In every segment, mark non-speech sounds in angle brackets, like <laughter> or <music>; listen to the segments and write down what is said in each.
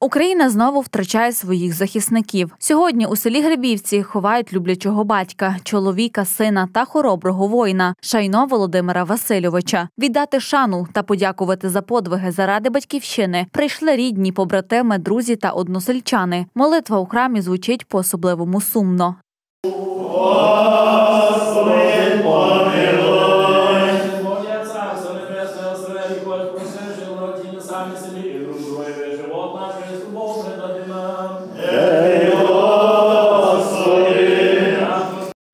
Україна знову втрачає своїх захисників. Сьогодні у селі Грибівці ховають люблячого батька, чоловіка, сина та хороброго воїна Шайно Володимира Васильовича. Віддати шану та подякувати за подвиги заради батьківщини прийшли рідні, побратими, друзі та односельчани. Молитва у храмі звучить по особливому сумно.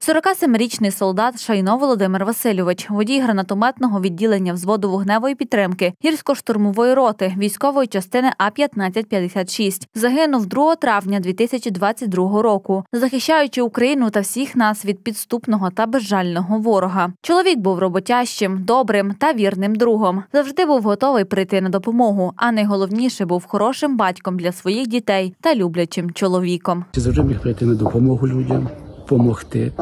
47-річний солдат Шайно Володимир Васильович, водій гранатометного відділення взводу вогневої підтримки гірсько-штурмової роти військової частини А 1556 загинув 2 травня 2022 року, захищаючи Україну та всіх нас від підступного та безжального ворога. Чоловік був роботящим, добрим та вірним другом. Завжди був готовий прийти на допомогу. А найголовніше був хорошим батьком для своїх дітей та люблячим чоловіком. Завжди міг прийти на допомогу людям, допомогти.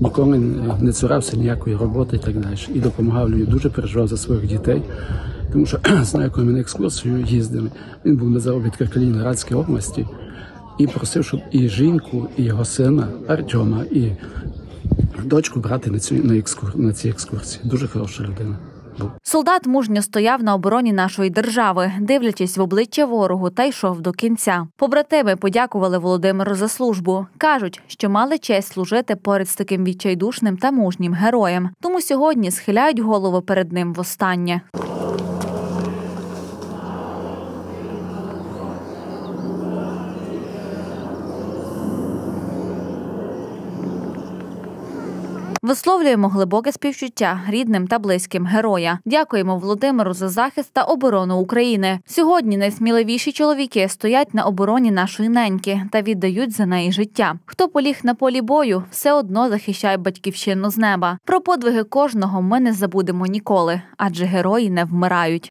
Ніколи не цурався ніякої роботи і так далі. І допомагав людям. Дуже переживав за своїх дітей. Тому що <clears throat> знаю, коли ми на екскурсію їздили, він був на заробітках в області і просив, щоб і жінку, і його сина Артема, і дочку брати на цю на екскур, на ці екскурсії. Дуже хороша людина. Солдат мужньо стояв на обороні нашої держави, дивлячись в обличчя ворогу, та йшов до кінця. Побратими подякували Володимиру за службу. кажуть, що мали честь служити поряд з таким відчайдушним та мужнім героєм. Тому сьогодні схиляють голову перед ним востаннє. Висловлюємо глибоке співчуття рідним та близьким героя. Дякуємо Володимиру за захист та оборону України. Сьогодні найсміливіші чоловіки стоять на обороні нашої неньки та віддають за неї життя. Хто поліг на полі бою, все одно захищає батьківщину з неба. Про подвиги кожного ми не забудемо ніколи, адже герої не вмирають.